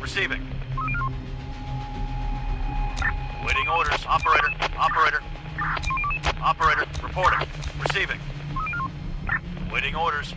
Receiving. Waiting orders. Operator. Operator. Operator. Reporting. Receiving. Waiting orders.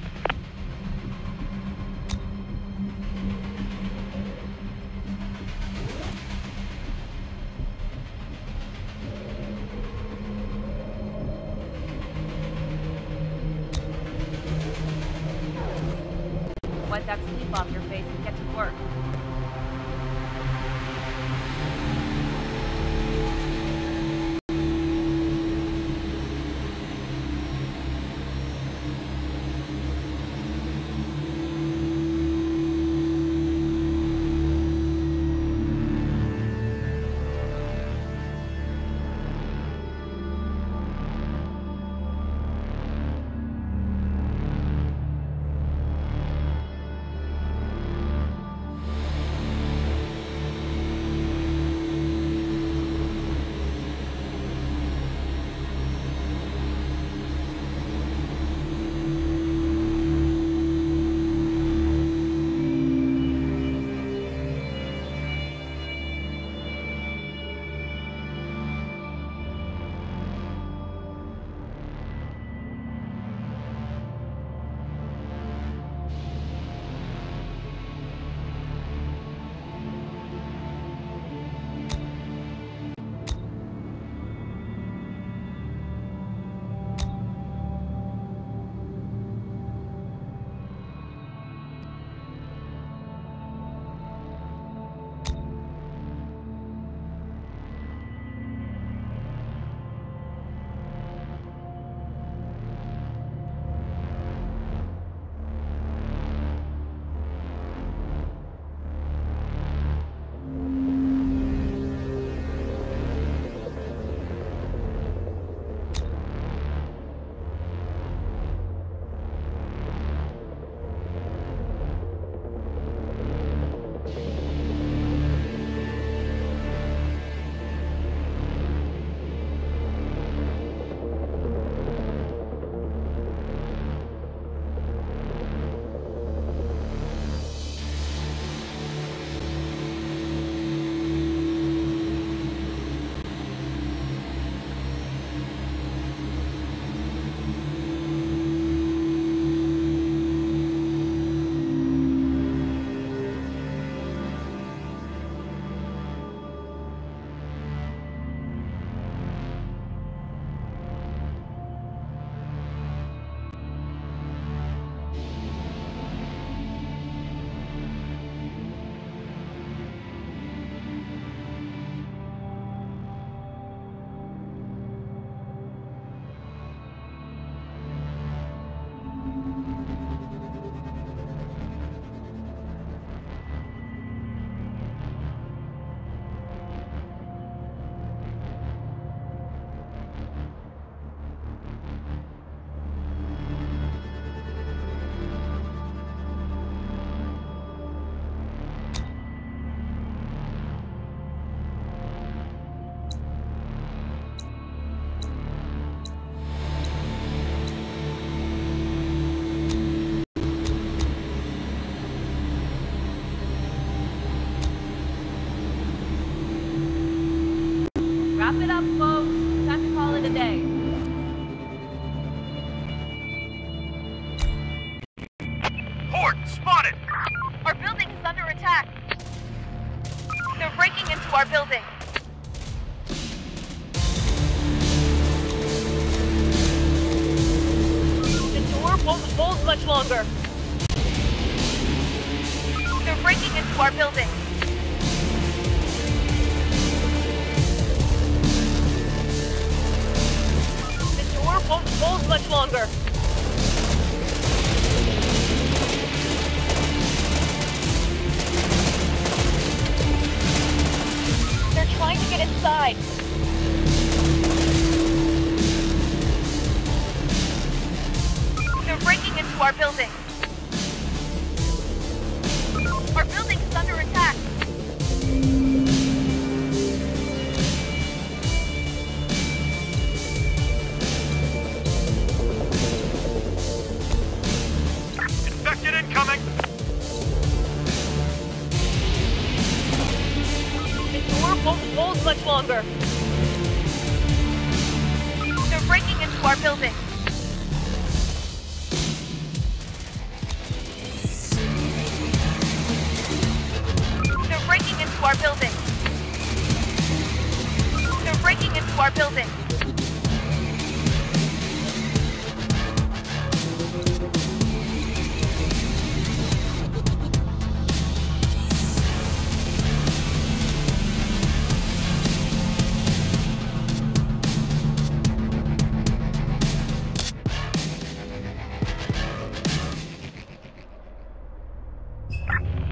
wrap it up.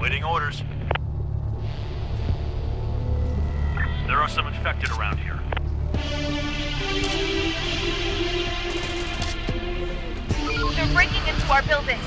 Waiting orders. There are some infected around here. They're breaking into our building.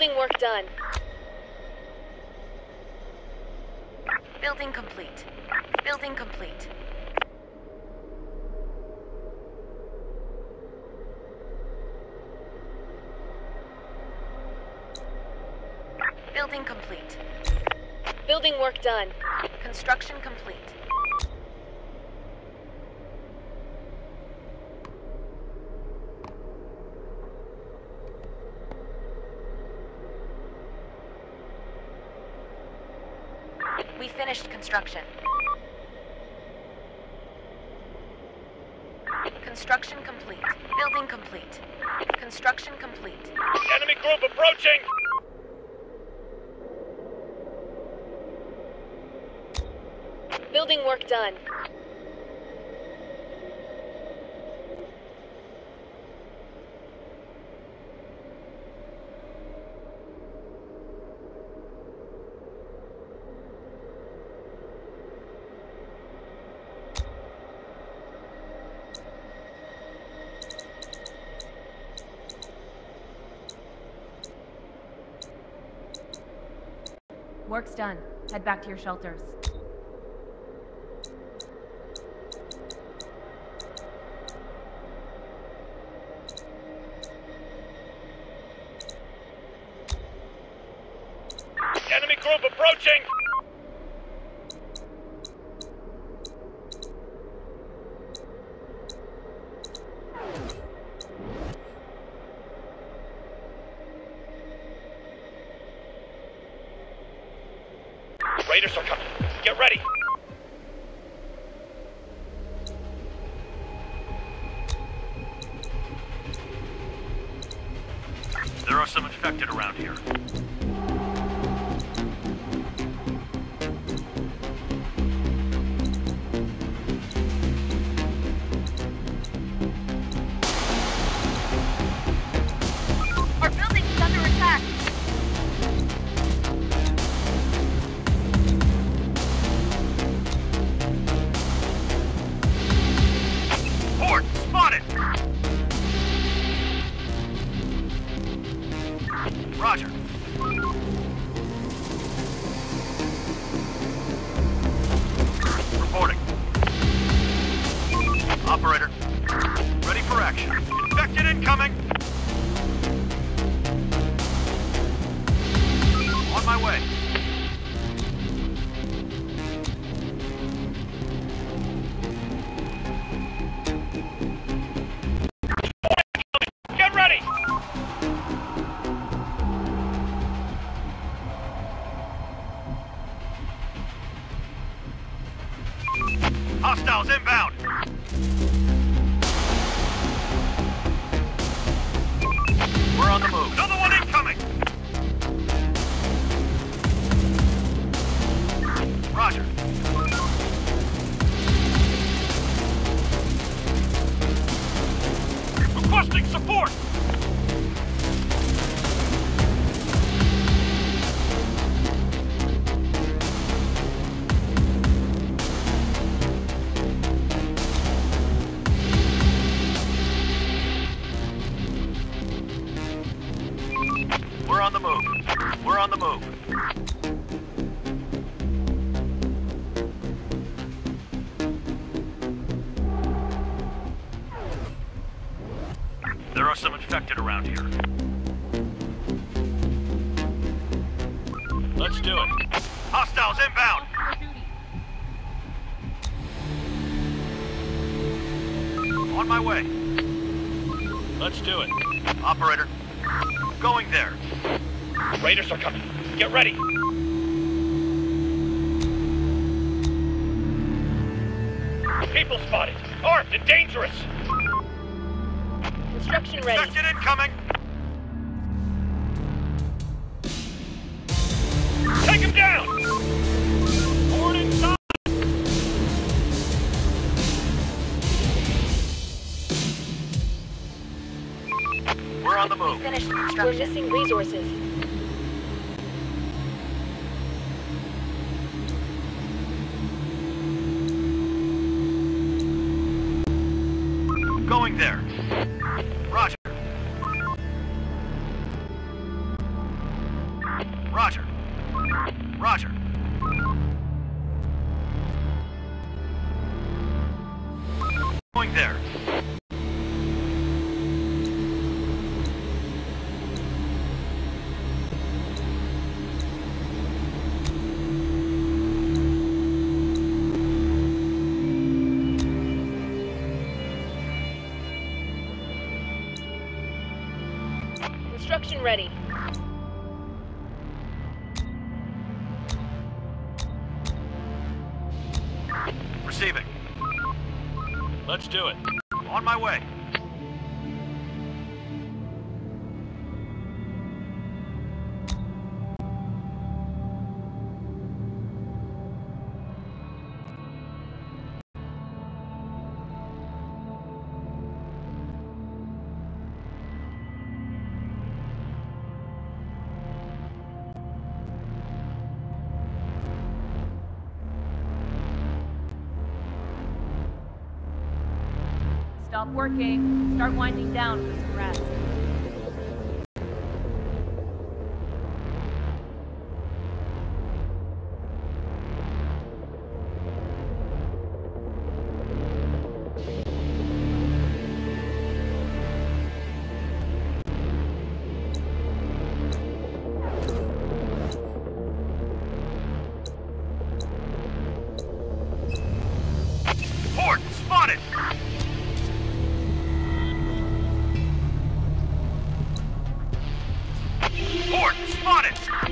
Building work done. Building complete. Building complete. Building complete. Building work done. Construction complete. We finished construction. Construction complete. Building complete. Construction complete. Enemy group approaching! Building work done. Work's done. Head back to your shelters. going there. working, start winding down. it.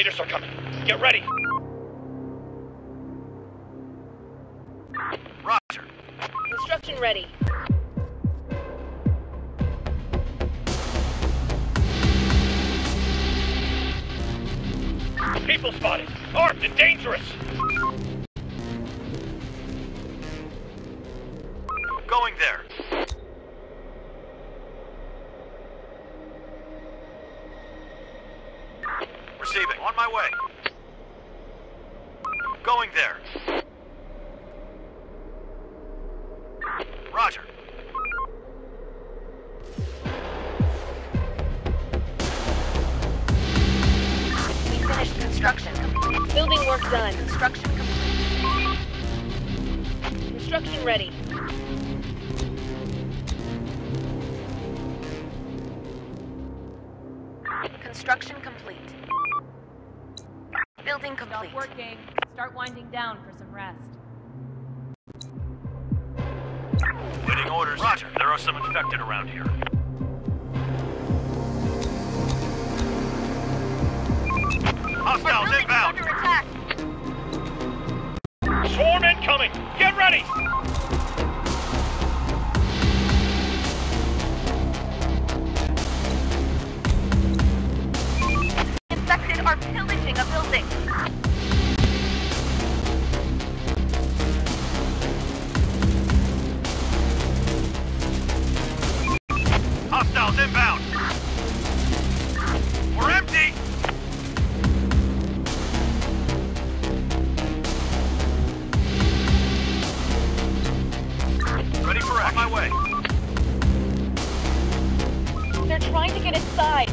Raiders are coming. Get ready! Roger. Construction ready. People spotted! Armed and dangerous! Get inside.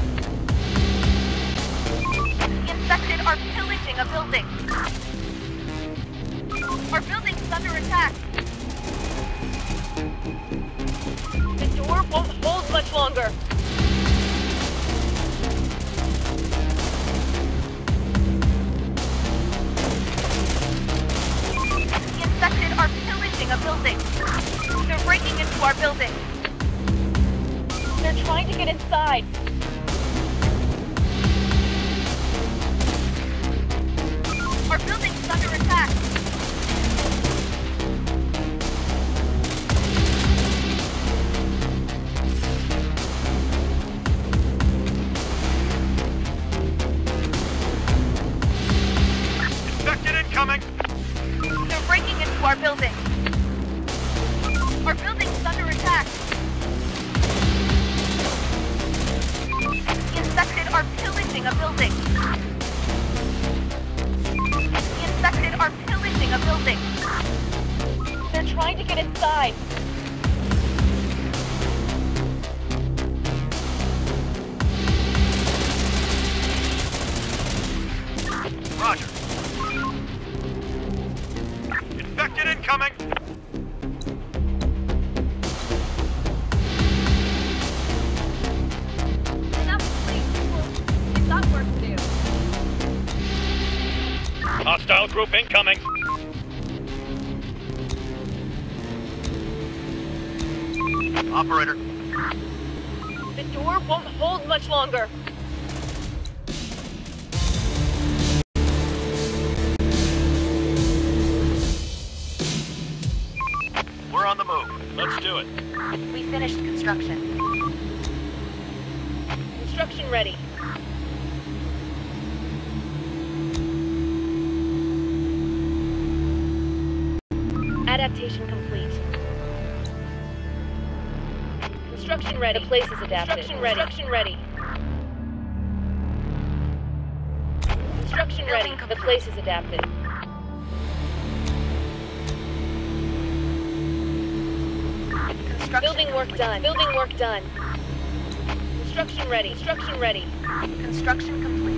Infected are pillaging a building. Our under attack. The door won't hold much longer. Infected are pillaging a building. They're breaking into our building. They're trying to get inside. Do it. We finished construction. Construction ready. Adaptation complete. Construction ready. The place is adapted. Construction ready. Construction ready. Construction ready. The place is adapted. Building work done. Building work done. Construction ready. Construction ready. Construction complete.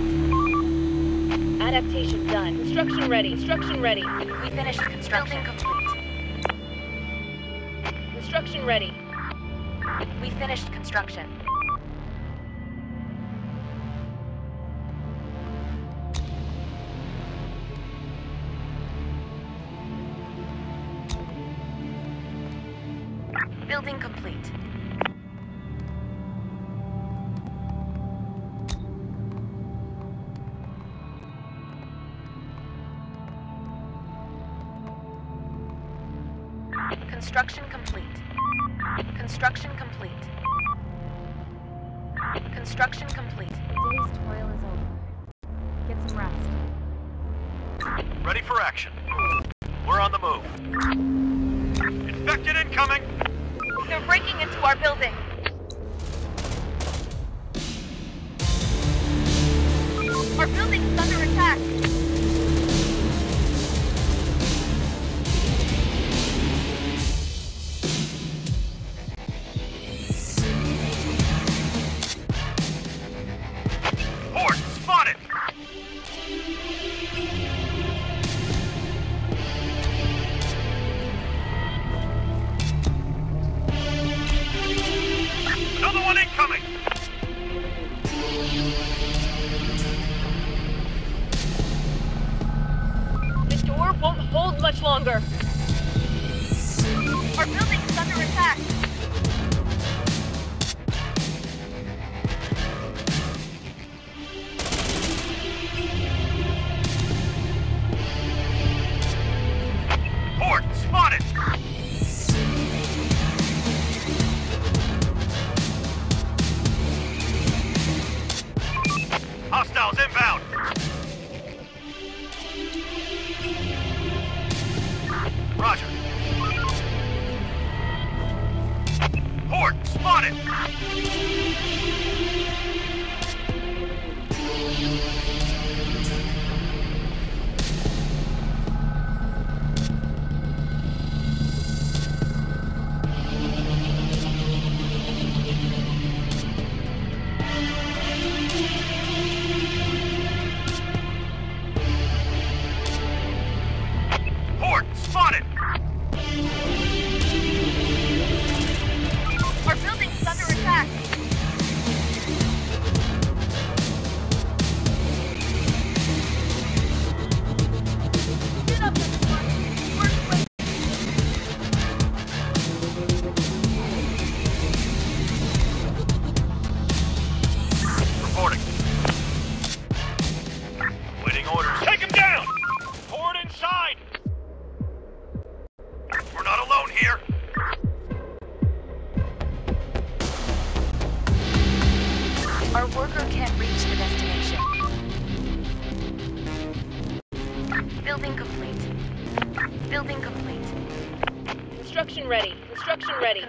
Adaptation done. Construction ready. Construction ready. We finished construction. Building complete. Construction ready. We finished construction.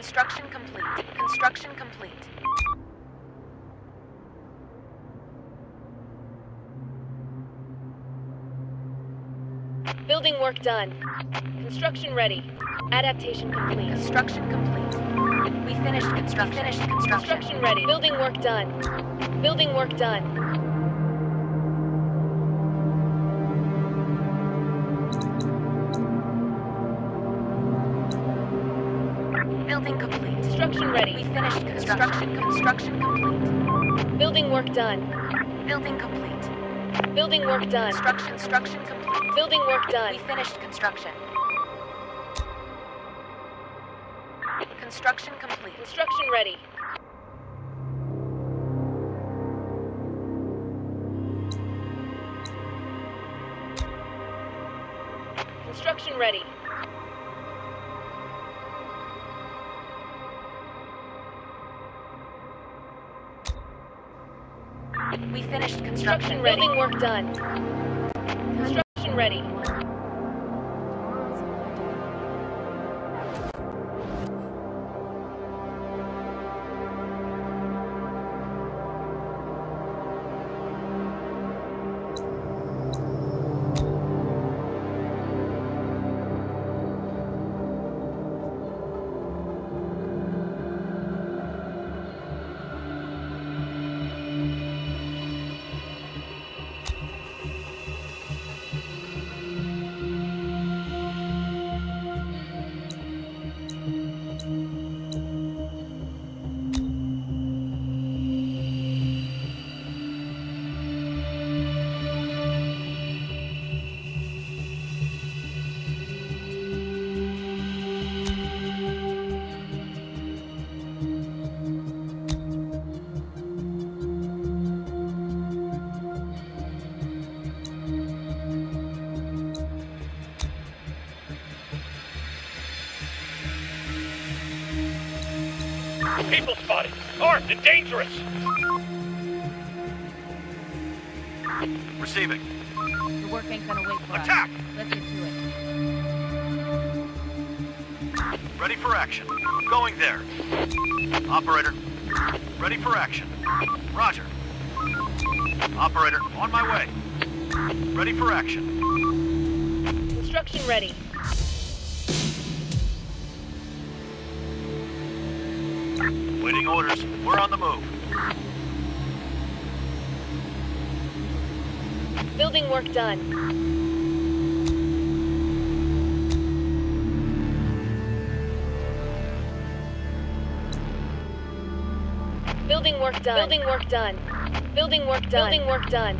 Construction complete. Construction complete. Building work done. Construction ready. Adaptation complete. Construction complete. We finished construction. Finished construction. Construction ready. Building work done. Building work done. Finished construction. Construction complete. Building work done. Building complete. Building work done. Construction. Construction complete. Building work done. We finished construction. Construction complete. Construction ready. Construction. Ready. Building work done. Construction ready. Armed and dangerous. Receiving. work ain't gonna wait for Attack! us. Let's get to it. Ready for action. Going there. Operator. Ready for action. Roger. Operator, on my way. Ready for action. Construction ready. Building work done. Building work done. Building work done. Building work done. Building work done.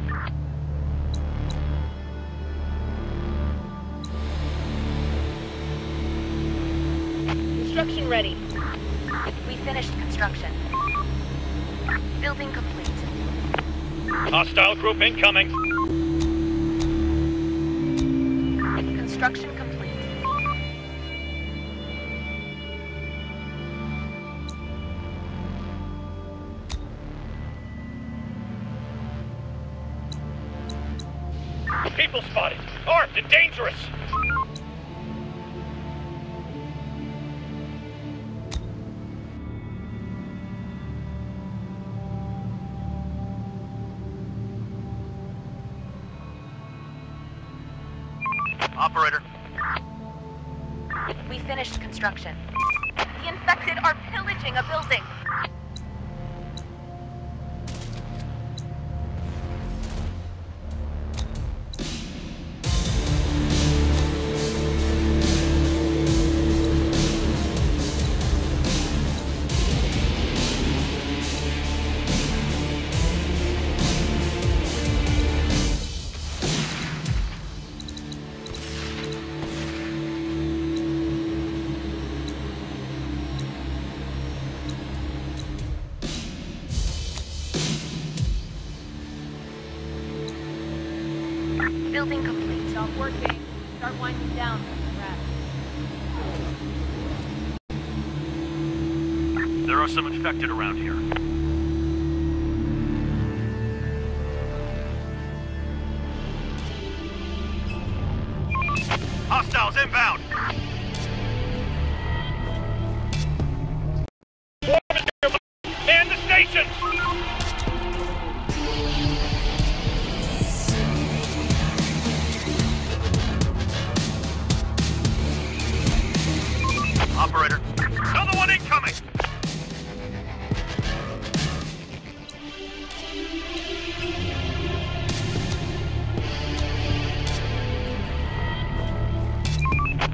Construction ready. We finished construction. Building complete. Hostile group incoming. Construction complete. People spotted. Armed and dangerous. Construction.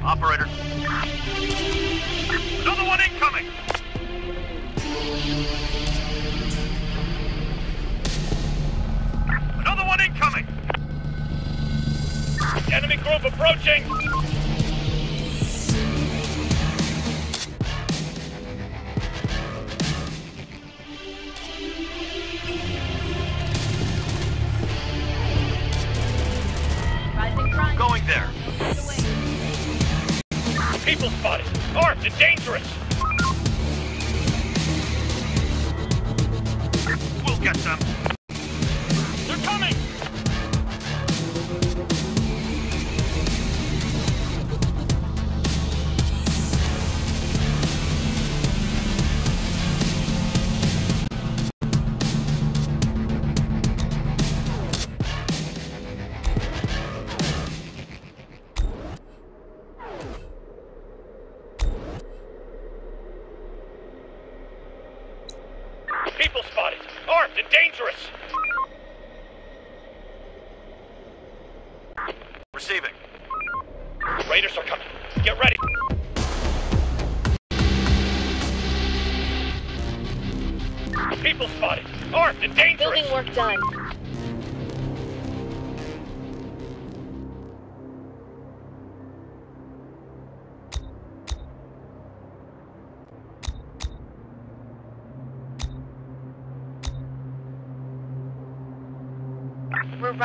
Operator. Another one incoming! Another one incoming! Enemy group approaching! Armed and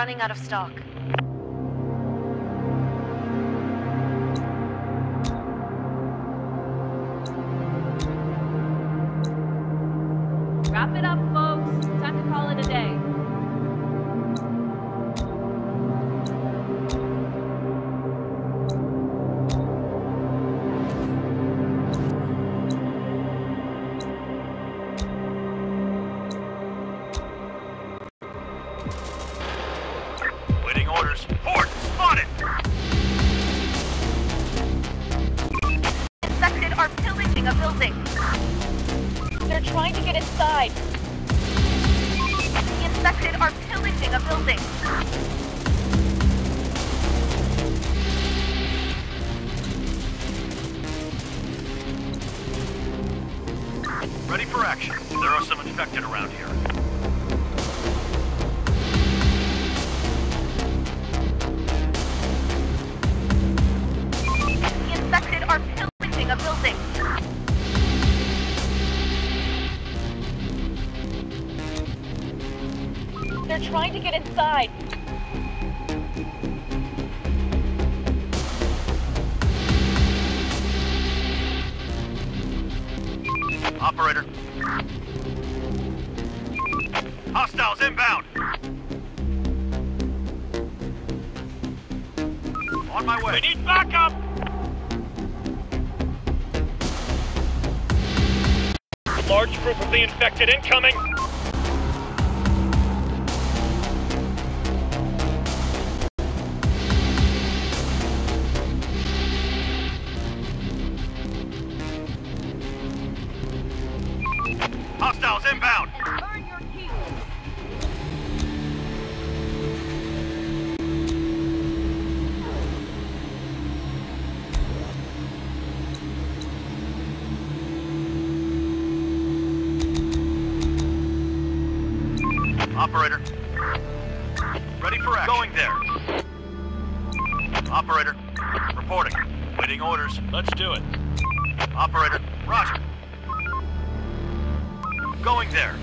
running out of stock. Incoming. Operator. Ready for action. Going there. Operator. Reporting. Waiting orders. Let's do it. Operator. Roger. Going there.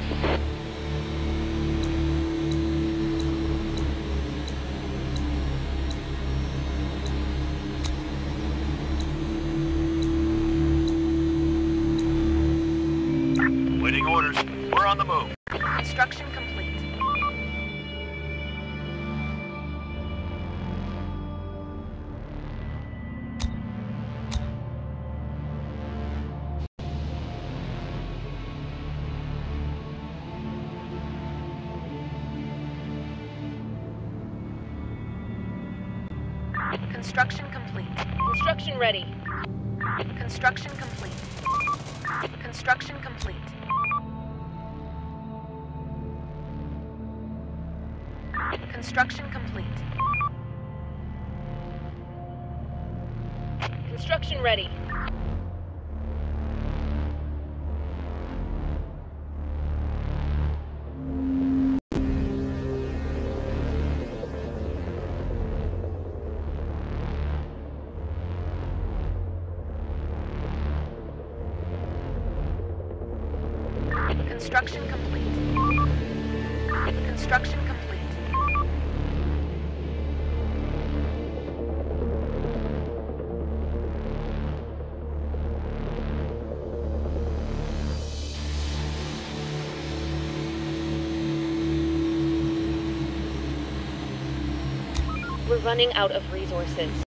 running out of resources.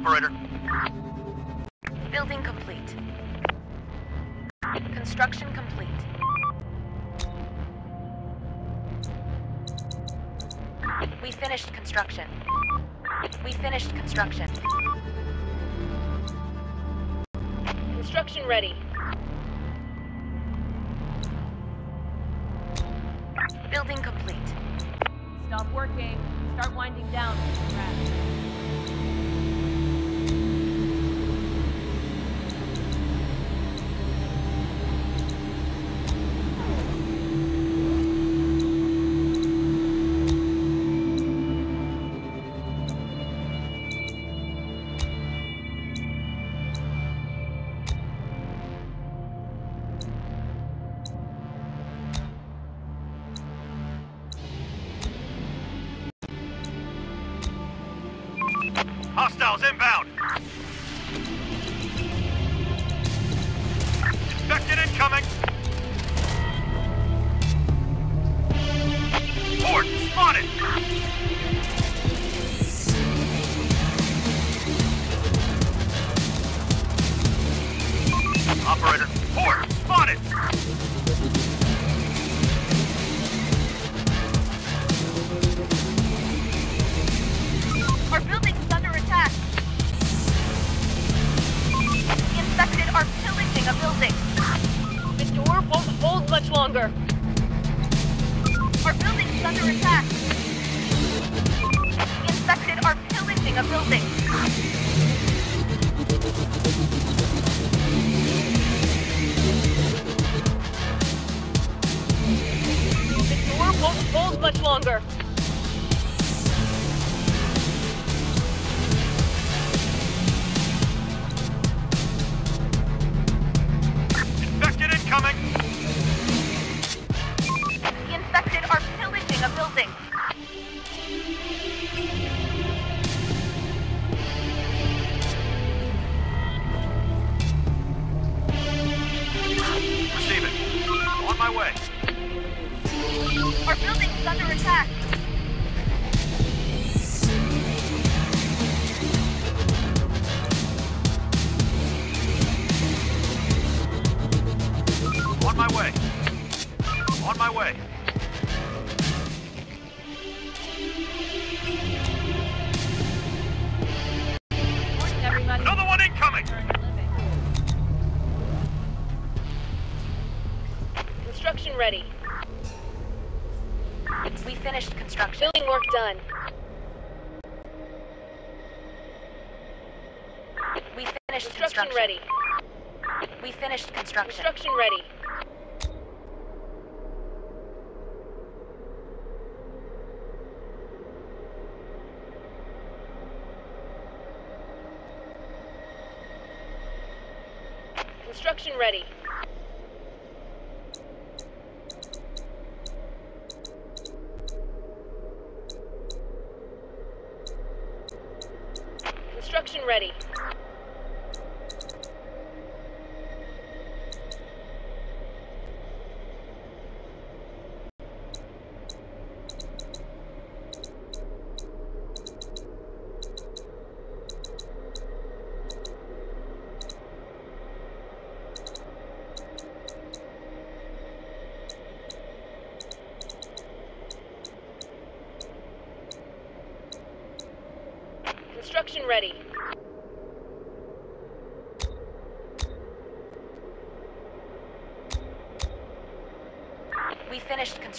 operator. Building complete. Construction complete. We finished construction. We finished construction. Construction ready. Construction ready. Construction ready.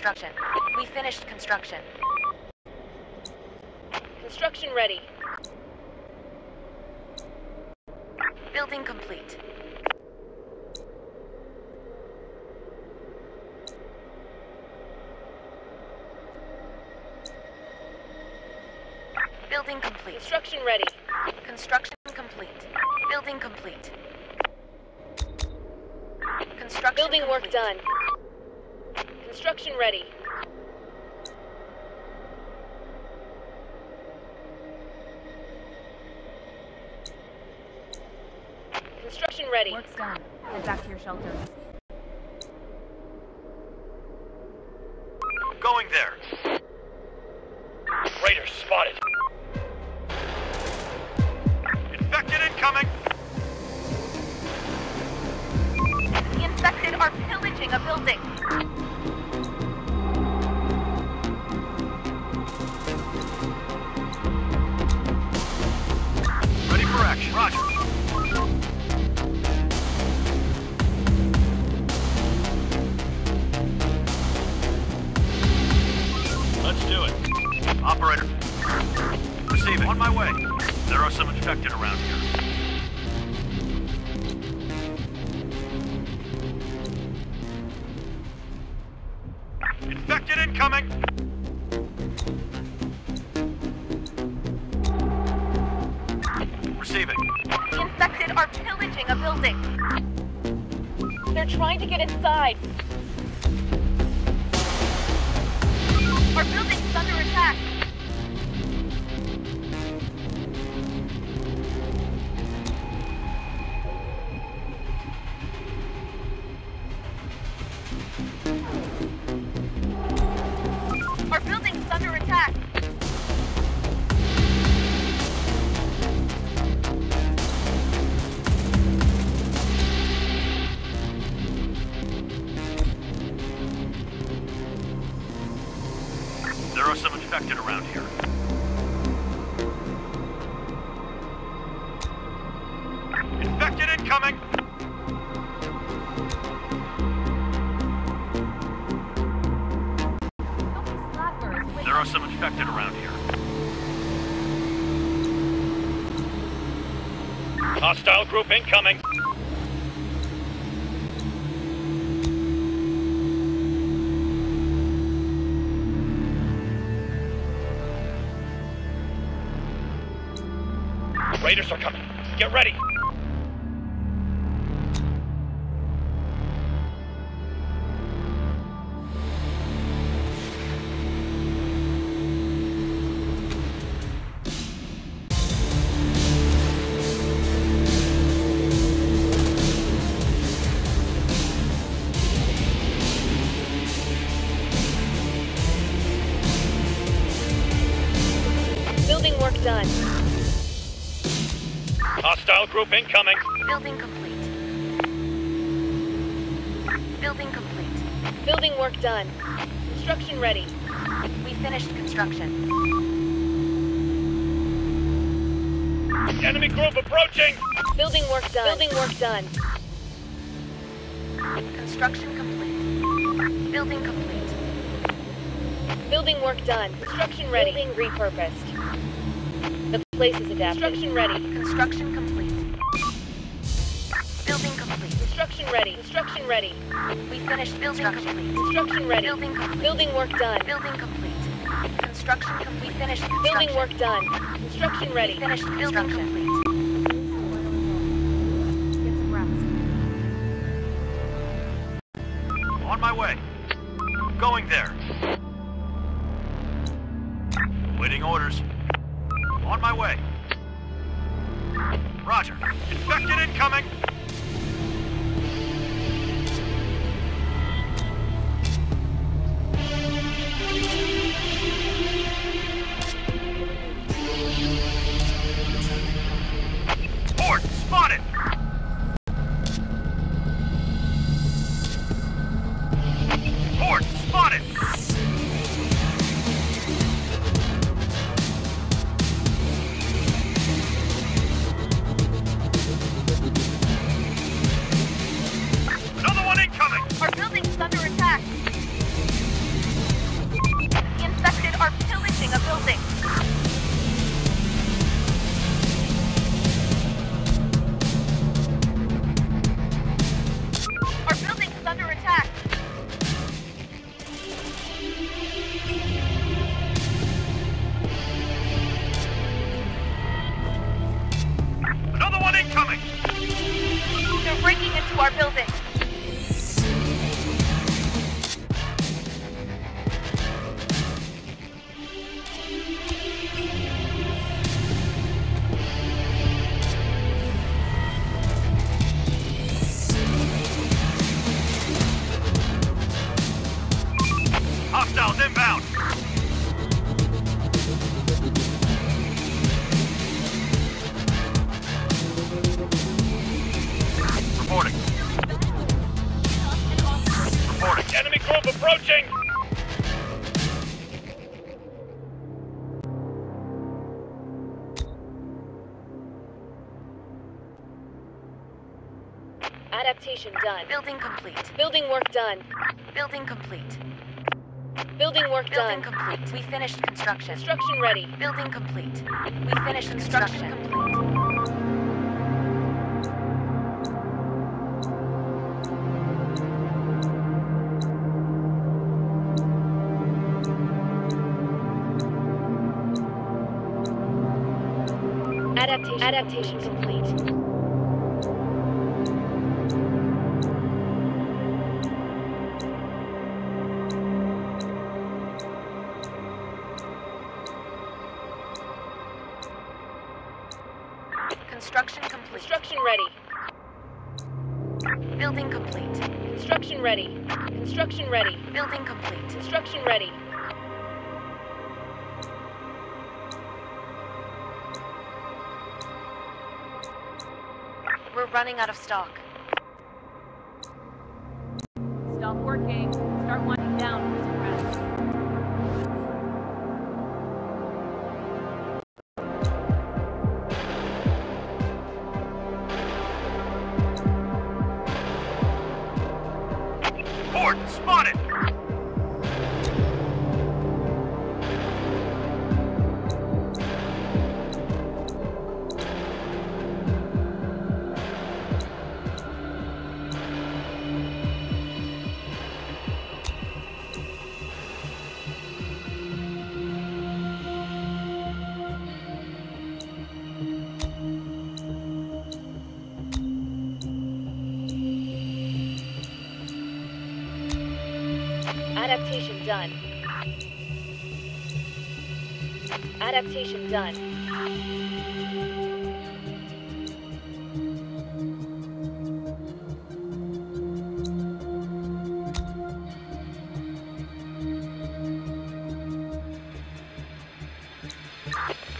construction. We finished construction. Construction ready. action. Roger. Let's do it. Operator. Receiving. On my way. There are some infected around here. Infected incoming! to get inside. Group incoming! Group incoming! Building complete. Building complete. Building work done. Construction ready. We finished construction. Enemy group approaching! Building work done. Building work done. Construction complete. Building complete. Building work done. Construction ready. Building repurposed. The place is adapted. Construction ready. Construction complete. Construction ready. We finished building complete. Construction ready. Building complete. Building work done. Building complete. Construction complete. We finished Building work done. Construction ready. Finished building complete. Under attack. The infected are pillaging a building. Building done. complete. We finished construction. Construction ready. Building complete. We finished construction complete. Adaptation. Adaptation Construction complete. Construction ready. Building complete. Construction ready. Construction ready. Building complete. Construction ready. We're running out of stock. Done.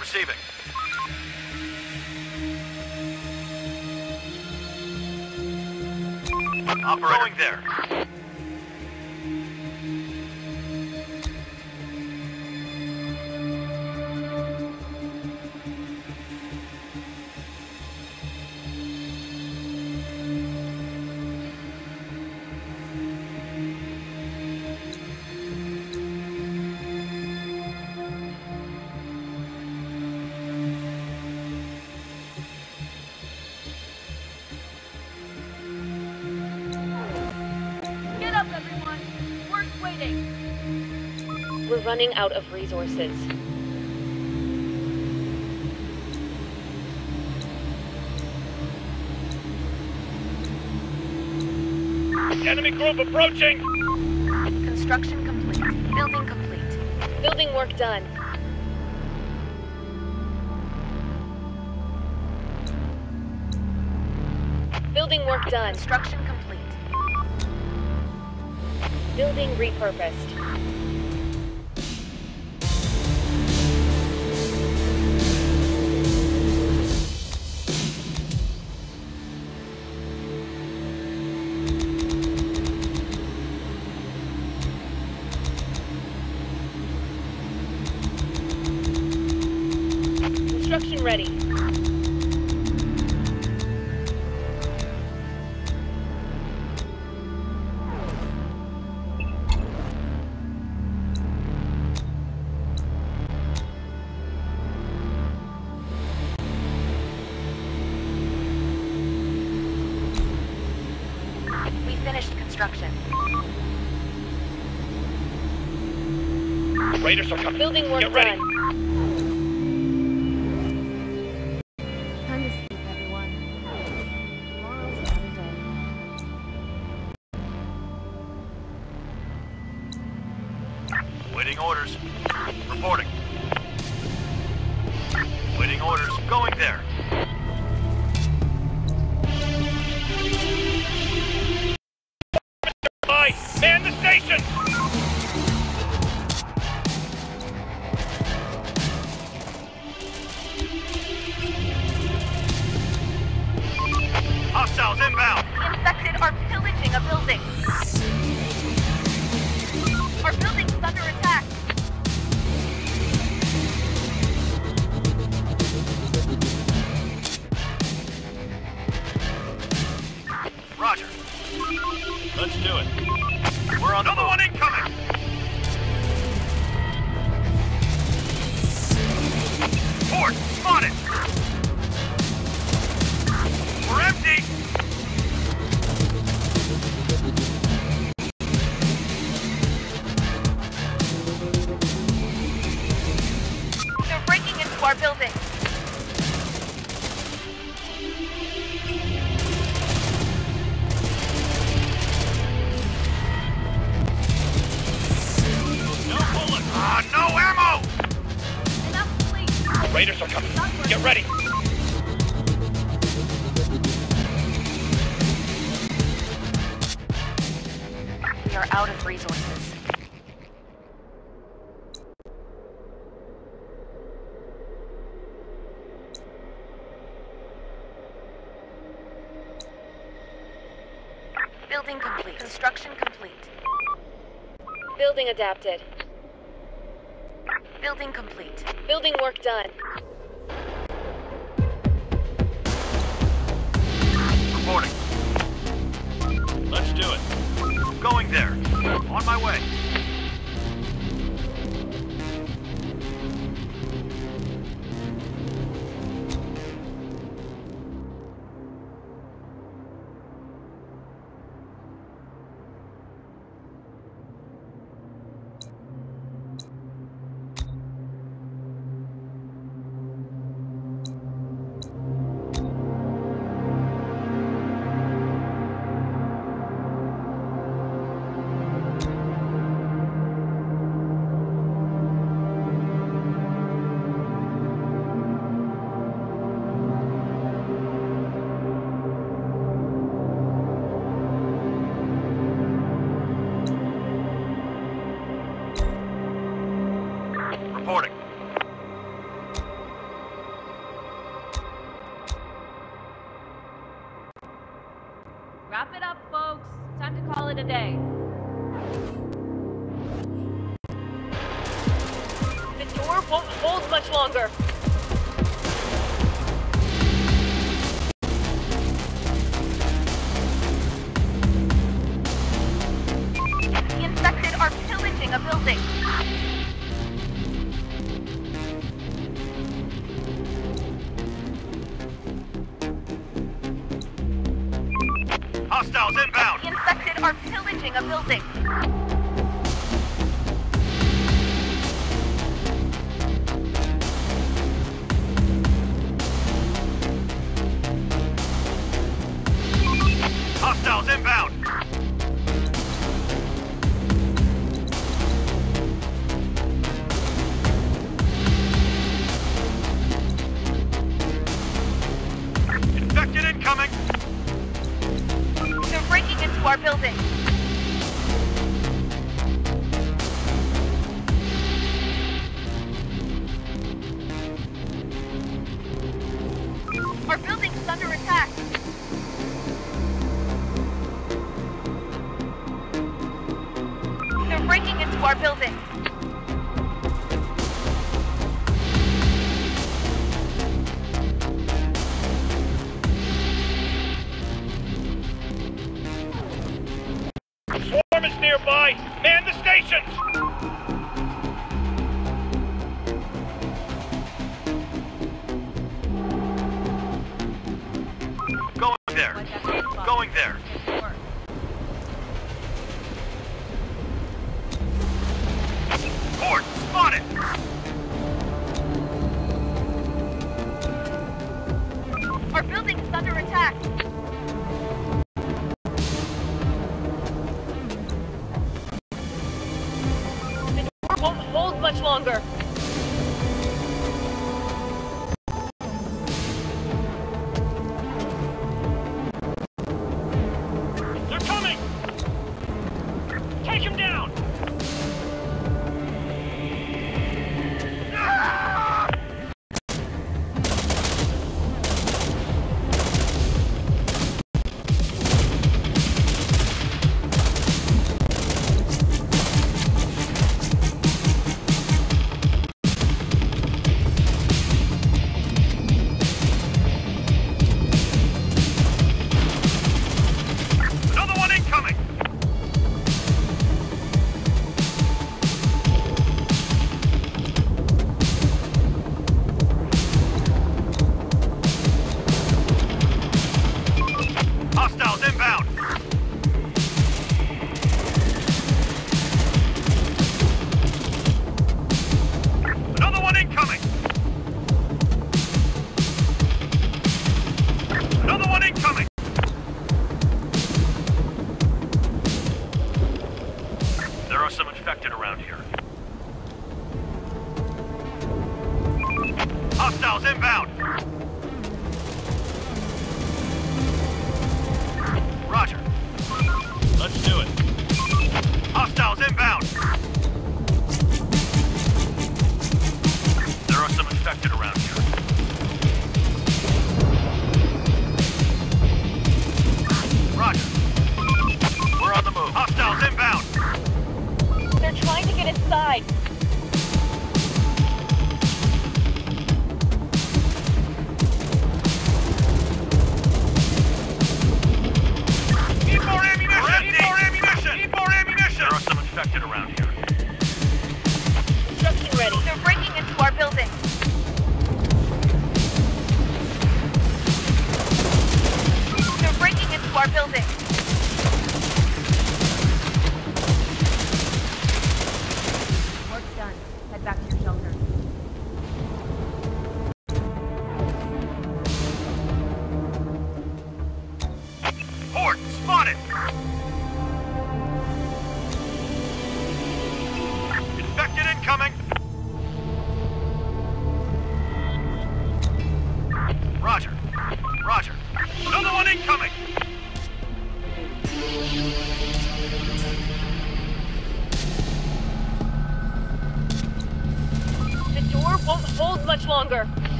Receiving. Operator. Going there. Running out of resources. Enemy group approaching! Construction complete. Building complete. Building work done. Building work done. Construction complete. Building repurposed. Man the station! Hostiles inbound! The infected are pillaging a building. Our building's under attack. Roger. Let's do it. We're on Another one incoming! Fort, Building complete. Building work done.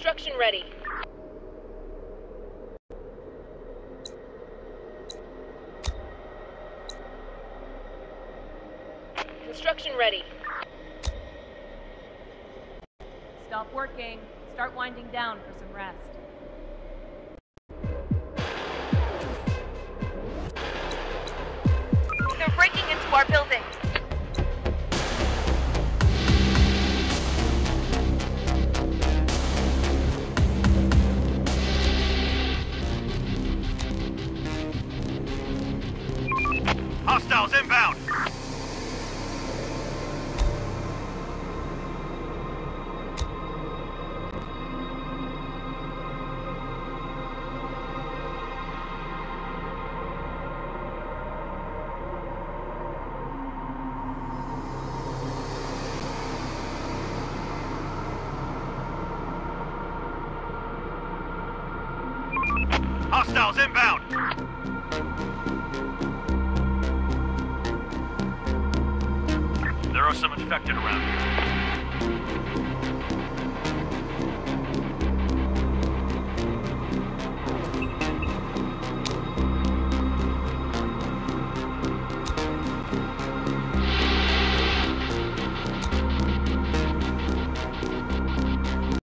Construction ready. Construction ready. Stop working. Start winding down for some